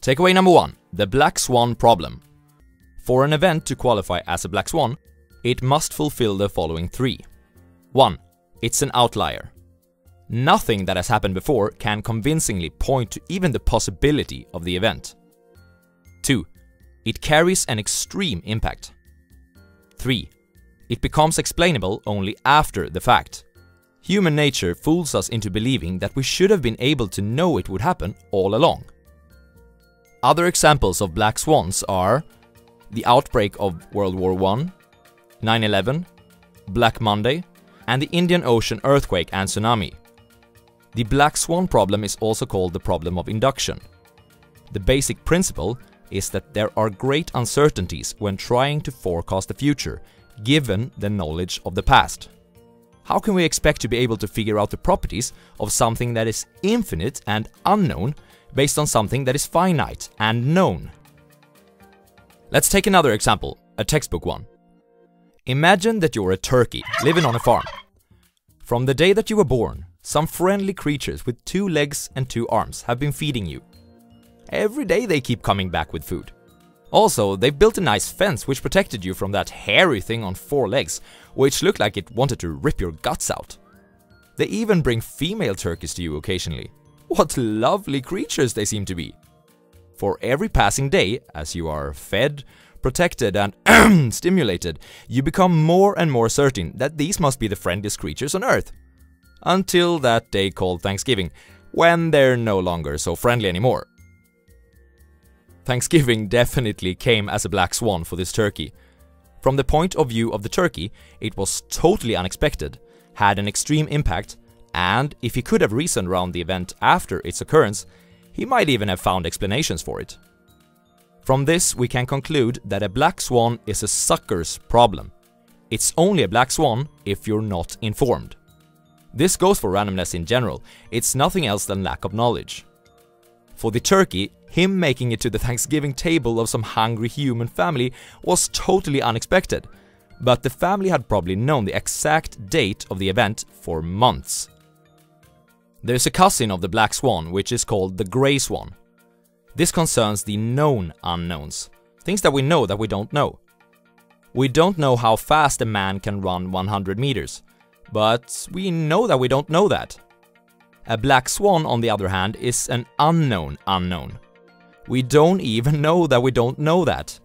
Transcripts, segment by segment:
Takeaway number one the Black Swan problem. For an event to qualify as a Black Swan, it must fulfill the following three 1. It's an outlier. Nothing that has happened before can convincingly point to even the possibility of the event. 2. It carries an extreme impact. 3. It becomes explainable only after the fact. Human nature fools us into believing that we should have been able to know it would happen all along. Other examples of black swans are the outbreak of World War I, 9 11, Black Monday, and the Indian Ocean earthquake and tsunami. The black swan problem is also called the problem of induction. The basic principle is that there are great uncertainties when trying to forecast the future, given the knowledge of the past. How can we expect to be able to figure out the properties of something that is infinite and unknown based on something that is finite and known? Let's take another example, a textbook one. Imagine that you're a turkey living on a farm. From the day that you were born, some friendly creatures with two legs and two arms have been feeding you. Every day they keep coming back with food. Also, they've built a nice fence which protected you from that hairy thing on four legs, which looked like it wanted to rip your guts out. They even bring female turkeys to you occasionally. What lovely creatures they seem to be. For every passing day, as you are fed, protected, and stimulated, you become more and more certain that these must be the friendliest creatures on Earth. Until that day called Thanksgiving, when they're no longer so friendly anymore. Thanksgiving definitely came as a black swan for this turkey. From the point of view of the turkey, it was totally unexpected, had an extreme impact, and if he could have reasoned around the event after its occurrence, he might even have found explanations for it. From this, we can conclude that a black swan is a sucker's problem. It's only a black swan if you're not informed. This goes for randomness in general, it's nothing else than lack of knowledge. For the turkey, him making it to the Thanksgiving table of some hungry human family was totally unexpected, but the family had probably known the exact date of the event for months. There's a cousin of the black swan which is called the grey swan. This concerns the known unknowns, things that we know that we don't know. We don't know how fast a man can run 100 meters, but we know that we don't know that. A black swan, on the other hand, is an unknown unknown. We don't even know that we don't know that.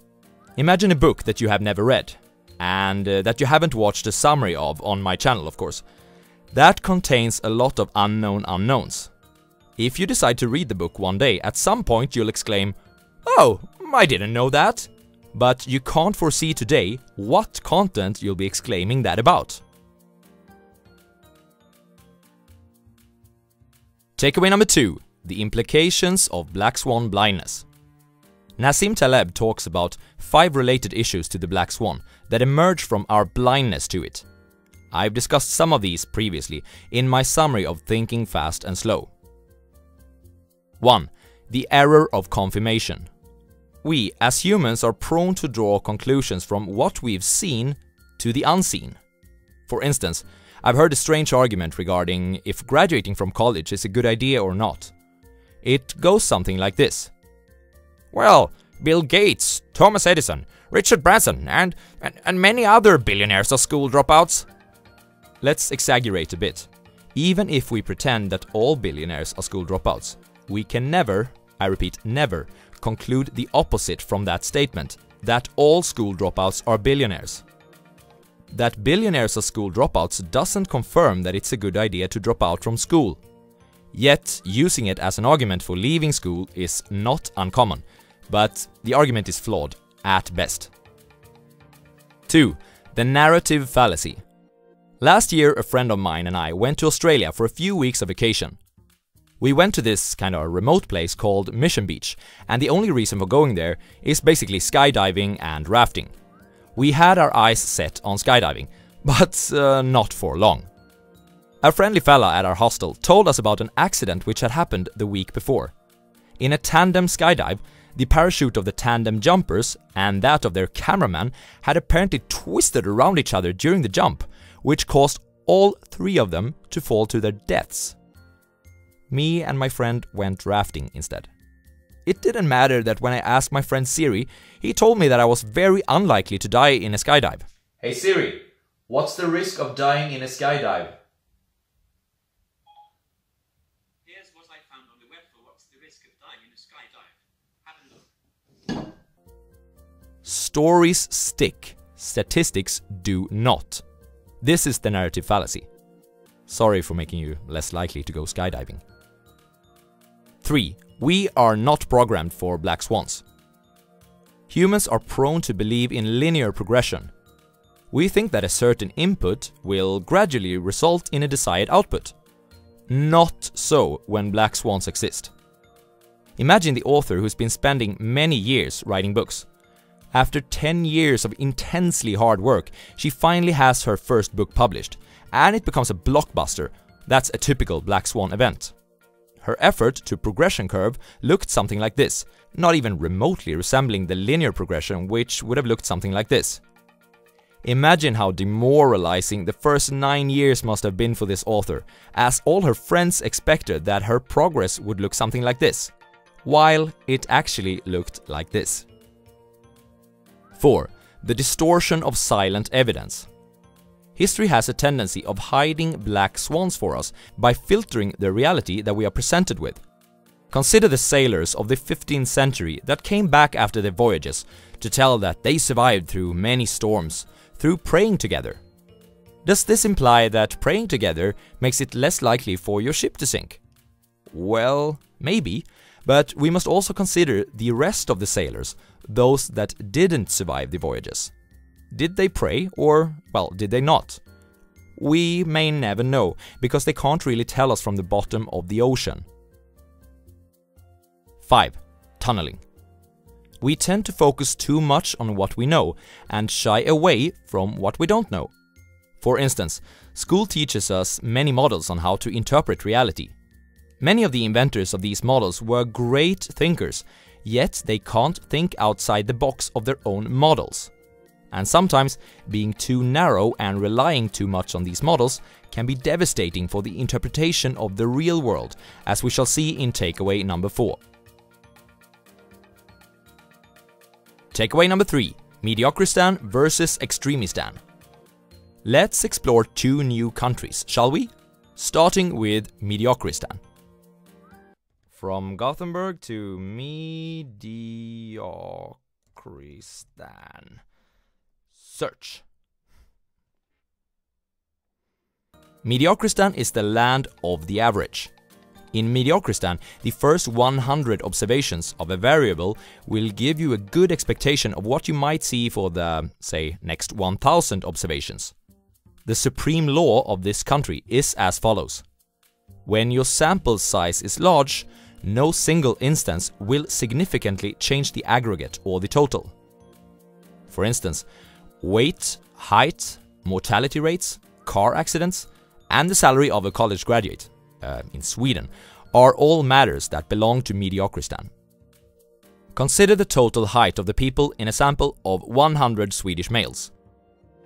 Imagine a book that you have never read, and uh, that you haven't watched a summary of on my channel, of course. That contains a lot of unknown unknowns. If you decide to read the book one day, at some point you'll exclaim, Oh, I didn't know that! But you can't foresee today what content you'll be exclaiming that about. Takeaway number two the implications of black swan blindness. Nassim Taleb talks about five related issues to the black swan that emerge from our blindness to it. I've discussed some of these previously in my summary of Thinking Fast and Slow. 1. The error of confirmation. We, as humans, are prone to draw conclusions from what we've seen to the unseen. For instance, I've heard a strange argument regarding if graduating from college is a good idea or not. It goes something like this. Well, Bill Gates, Thomas Edison, Richard Branson, and, and, and many other billionaires are school dropouts. Let's exaggerate a bit. Even if we pretend that all billionaires are school dropouts, we can never, I repeat, never, conclude the opposite from that statement that all school dropouts are billionaires. That billionaires are school dropouts doesn't confirm that it's a good idea to drop out from school. Yet, using it as an argument for leaving school is not uncommon, but the argument is flawed, at best. 2. The narrative fallacy. Last year, a friend of mine and I went to Australia for a few weeks of vacation. We went to this kind of remote place called Mission Beach, and the only reason for going there is basically skydiving and rafting. We had our eyes set on skydiving, but uh, not for long. A friendly fella at our hostel told us about an accident which had happened the week before. In a tandem skydive, the parachute of the tandem jumpers and that of their cameraman had apparently twisted around each other during the jump, which caused all three of them to fall to their deaths. Me and my friend went rafting instead. it didn't matter that when I asked my friend Siri, he told me that I was very unlikely to die in a skydive. Hey Siri, what's the risk of dying in a skydive? Here's what I found on the web for what's the risk of dying in a skydive. Have a look. Stories stick, statistics do not. This is the narrative fallacy. Sorry for making you less likely to go skydiving. 3. We are not programmed for black swans. Humans are prone to believe in linear progression. We think that a certain input will gradually result in a desired output. Not so when black swans exist. Imagine the author who's been spending many years writing books. After 10 years of intensely hard work, she finally has her first book published, and it becomes a blockbuster. That's a typical Black Swan event. Her effort to progression curve looked something like this, not even remotely resembling the linear progression which would have looked something like this. Imagine how demoralizing the first 9 years must have been for this author, as all her friends expected that her progress would look something like this, while it actually looked like this. 4. The distortion of silent evidence. History has a tendency of hiding black swans for us by filtering the reality that we are presented with. Consider the sailors of the 15th century that came back after their voyages to tell that they survived through many storms, through praying together. Does this imply that praying together makes it less likely for your ship to sink? Well, maybe, but we must also consider the rest of the sailors, those that didn't survive the voyages. Did they pray or, well, did they not? We may never know, because they can't really tell us from the bottom of the ocean. 5. Tunneling. We tend to focus too much on what we know and shy away from what we don't know. For instance, school teaches us many models on how to interpret reality. Many of the inventors of these models were great thinkers, yet they can't think outside the box of their own models and sometimes being too narrow and relying too much on these models can be devastating for the interpretation of the real world, as we shall see in takeaway number 4. Takeaway number 3 Mediocristan versus Extremistan. Let's explore two new countries, shall we? Starting with Mediocristan. From Gothenburg to Mediocristan. Search. Mediocristan is the land of the average. In Mediocristan, the first 100 observations of a variable will give you a good expectation of what you might see for the, say, next 1000 observations. The supreme law of this country is as follows. When your sample size is large, no single instance will significantly change the aggregate or the total. For instance, weight, height, mortality rates, car accidents, and the salary of a college graduate uh, in Sweden are all matters that belong to Mediocristan. Consider the total height of the people in a sample of 100 Swedish males.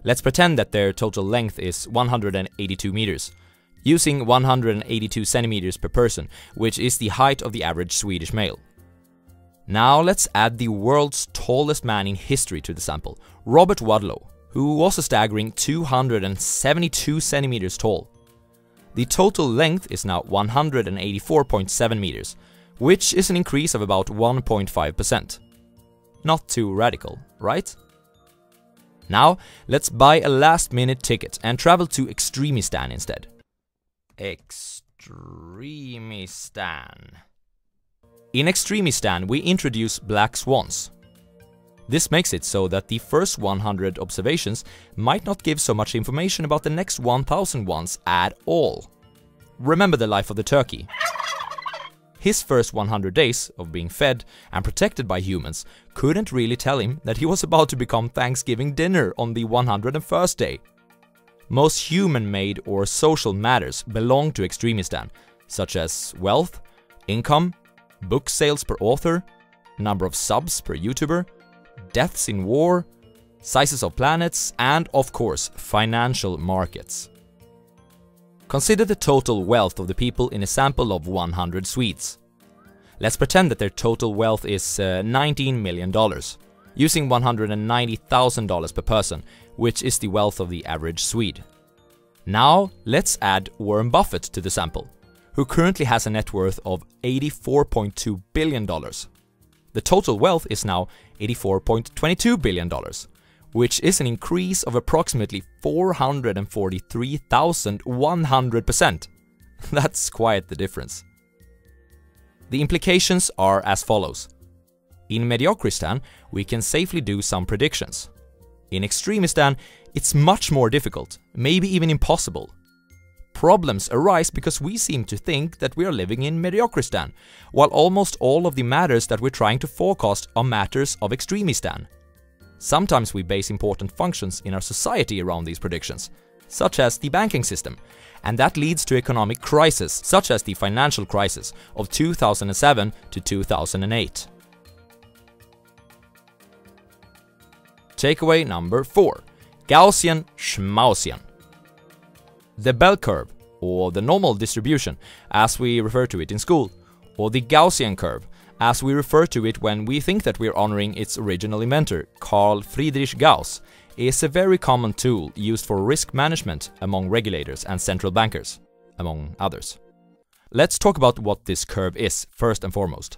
Let's pretend that their total length is 182 meters, using 182 centimeters per person, which is the height of the average Swedish male. Now let's add the world's tallest man in history to the sample, Robert Wadlow, who was a staggering 272 centimeters tall. The total length is now 184.7 meters, which is an increase of about 1.5%. Not too radical, right? Now, let's buy a last minute ticket and travel to Extremistan instead. Extremistan. In Extremistan, we introduce black swans. This makes it so that the first 100 observations might not give so much information about the next 1000 ones at all. Remember the life of the turkey. His first 100 days of being fed and protected by humans couldn't really tell him that he was about to become Thanksgiving dinner on the 101st day. Most human-made or social matters belong to Extremistan, such as wealth, income, book sales per author, number of subs per YouTuber, deaths in war, sizes of planets, and of course, financial markets. Consider the total wealth of the people in a sample of 100 Swedes. Let's pretend that their total wealth is uh, $19 million, using $190,000 per person, which is the wealth of the average Swede. Now, let's add Warren Buffett to the sample, who currently has a net worth of $84.2 billion. The total wealth is now $84.22 billion, which is an increase of approximately 443,100%. That's quite the difference. The implications are as follows. In Mediocristan, we can safely do some predictions. In Extremistan, it's much more difficult, maybe even impossible. Problems arise because we seem to think that we are living in Mediocristan, while almost all of the matters that we're trying to forecast are matters of Extremistan. Sometimes we base important functions in our society around these predictions, such as the banking system, and that leads to economic crisis, such as the financial crisis of 2007 to 2008. Takeaway number 4. Gaussian Schmaussian. The bell curve, or the normal distribution, as we refer to it in school, or the Gaussian curve, as we refer to it when we think that we're honoring its original inventor, Carl Friedrich Gauss, is a very common tool used for risk management among regulators and central bankers, among others. Let's talk about what this curve is, first and foremost.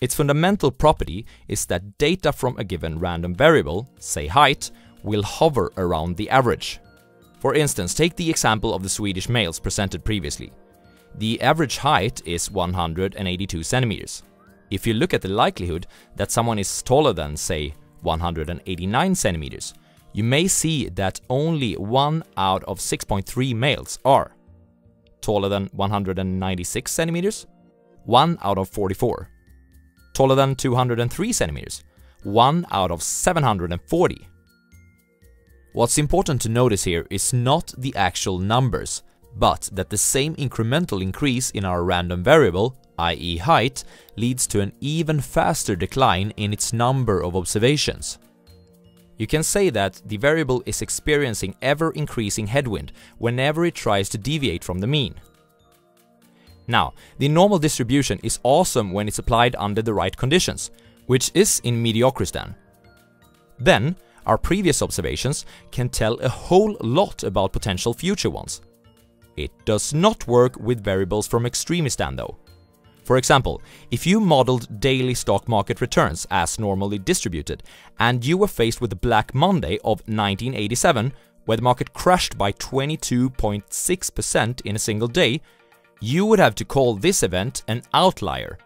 Its fundamental property is that data from a given random variable, say height, will hover around the average. For instance, take the example of the Swedish males presented previously. The average height is 182 centimeters. If you look at the likelihood that someone is taller than, say, 189 centimeters, you may see that only 1 out of 6.3 males are taller than 196 centimeters, 1 out of 44, taller than 203 centimeters, 1 out of 740. What's important to notice here is not the actual numbers, but that the same incremental increase in our random variable i.e. height, leads to an even faster decline in its number of observations. You can say that the variable is experiencing ever increasing headwind whenever it tries to deviate from the mean. Now, the normal distribution is awesome when it's applied under the right conditions, which is in Mediocristan. Then, our previous observations can tell a whole lot about potential future ones. It does not work with variables from Extremistan though. For example, if you modeled daily stock market returns as normally distributed, and you were faced with Black Monday of 1987, where the market crashed by 22.6% in a single day, you would have to call this event an outlier.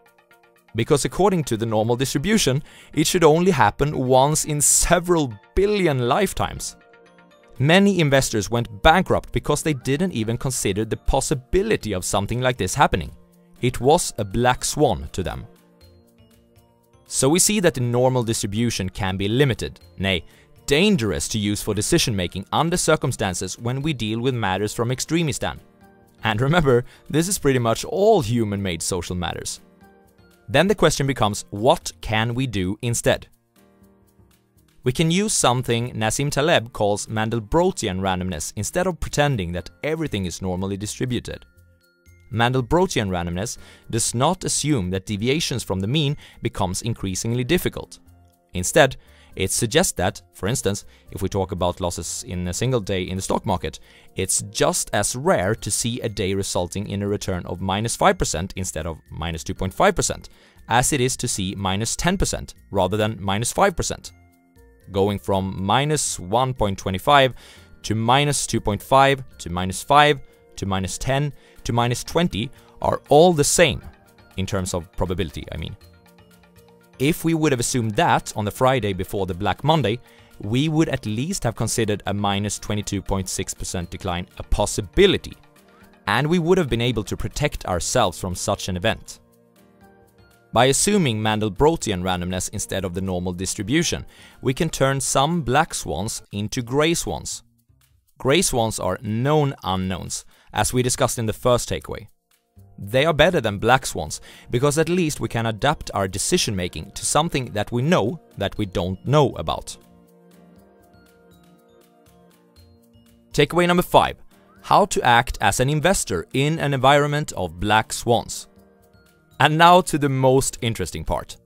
Because according to the normal distribution, it should only happen once in several billion lifetimes. Many investors went bankrupt because they didn't even consider the possibility of something like this happening. It was a black swan to them. So we see that the normal distribution can be limited, nay, dangerous to use for decision making under circumstances when we deal with matters from Extremistan. And remember, this is pretty much all human made social matters. Then the question becomes what can we do instead? We can use something Nassim Taleb calls Mandelbrotian randomness instead of pretending that everything is normally distributed. Mandelbrotian randomness does not assume that deviations from the mean becomes increasingly difficult. Instead, it suggests that, for instance, if we talk about losses in a single day in the stock market, it's just as rare to see a day resulting in a return of minus 5% instead of minus 2.5%, as it is to see minus 10% rather than minus 5%. Going from minus 1.25 to minus 2.5 to minus 5 to minus 10 to minus 20 are all the same, in terms of probability, I mean. If we would have assumed that on the Friday before the Black Monday, we would at least have considered a minus 22.6% decline a possibility, and we would have been able to protect ourselves from such an event. By assuming Mandelbrotian randomness instead of the normal distribution, we can turn some black swans into grey swans. Grey swans are known unknowns, as we discussed in the first takeaway. They are better than black swans because at least we can adapt our decision making to something that we know that we don't know about. Takeaway number 5 How to act as an investor in an environment of black swans. And now to the most interesting part.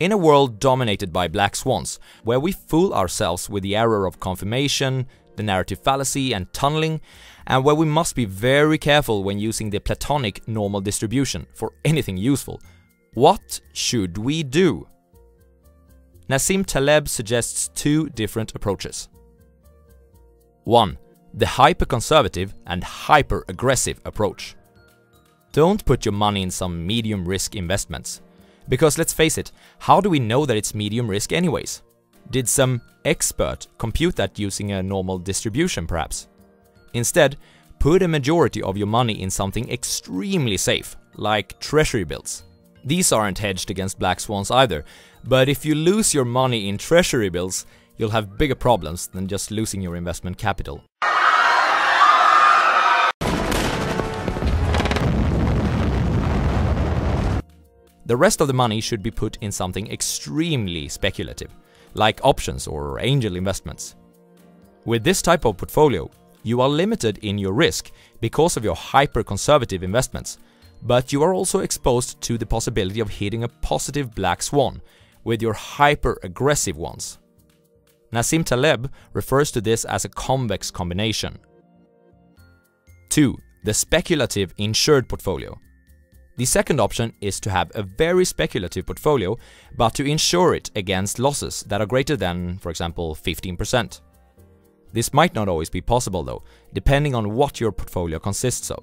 In a world dominated by black swans, where we fool ourselves with the error of confirmation, the narrative fallacy and tunneling, and where we must be very careful when using the Platonic normal distribution for anything useful, what should we do? Nassim Taleb suggests two different approaches. 1. The hyper-conservative and hyper-aggressive approach. Don't put your money in some medium risk investments. Because let's face it, how do we know that it's medium risk anyways? Did some expert compute that using a normal distribution perhaps? Instead, put a majority of your money in something extremely safe, like treasury bills. These aren't hedged against black swans either, but if you lose your money in treasury bills, you'll have bigger problems than just losing your investment capital. The rest of the money should be put in something extremely speculative, like options or angel investments. With this type of portfolio, you are limited in your risk because of your hyper-conservative investments, but you are also exposed to the possibility of hitting a positive black swan with your hyper-aggressive ones. Nassim Taleb refers to this as a convex combination. 2. The speculative insured portfolio. The second option is to have a very speculative portfolio, but to insure it against losses that are greater than, for example, 15%. This might not always be possible though, depending on what your portfolio consists of.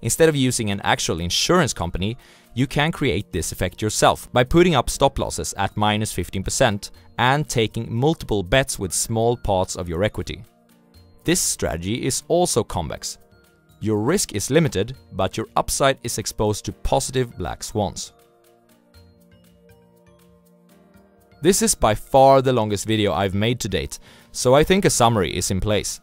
Instead of using an actual insurance company, you can create this effect yourself by putting up stop losses at minus 15% and taking multiple bets with small parts of your equity. This strategy is also convex, your risk is limited, but your upside is exposed to positive black swans. This is by far the longest video I've made to date, so I think a summary is in place.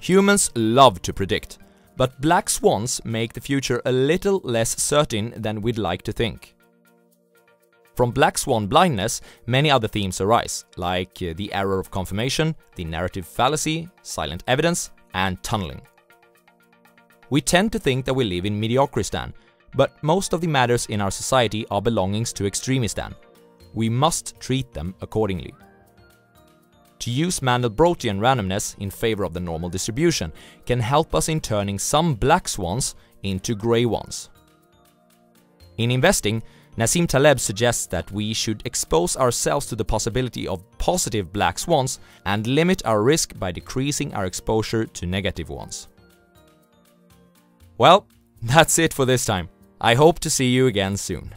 Humans love to predict, but black swans make the future a little less certain than we'd like to think. From black swan blindness, many other themes arise, like uh, the error of confirmation, the narrative fallacy, silent evidence, and tunneling. We tend to think that we live in Mediocristan, but most of the matters in our society are belongings to Extremistan. We must treat them accordingly. To use Mandelbrotian randomness in favor of the normal distribution can help us in turning some black swans into grey ones. In investing, Nassim Taleb suggests that we should expose ourselves to the possibility of positive black swans and limit our risk by decreasing our exposure to negative ones. Well, that's it for this time. I hope to see you again soon.